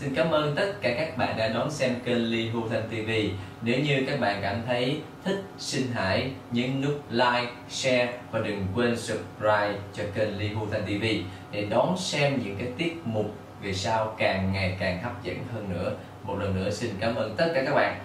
Xin cảm ơn tất cả các bạn đã đón xem kênh Ly Hu Thanh TV. Nếu như các bạn cảm thấy thích, xin hãy nhấn nút like, share và đừng quên subscribe cho kênh Ly Hu Thanh TV để đón xem những cái tiết mục về sau càng ngày càng hấp dẫn hơn nữa. một lần nữa xin cảm ơn tất cả các bạn